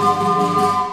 Música